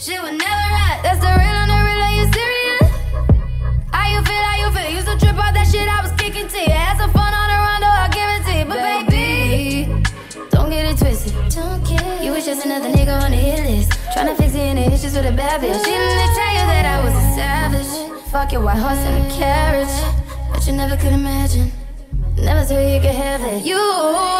She would never end. That's the real on the real. Are you serious? How you feel? How you feel? Used to trip out that shit I was kicking to you. Had some fun on the rondo, I'll give it to you. But baby, don't get it twisted. Don't get. You was just another nigga on the hit list. to fix any in issues with a bad bitch. Didn't they tell you that I was a savage? Fuck your white horse and a carriage. But you never could imagine. Never thought you could have it. You.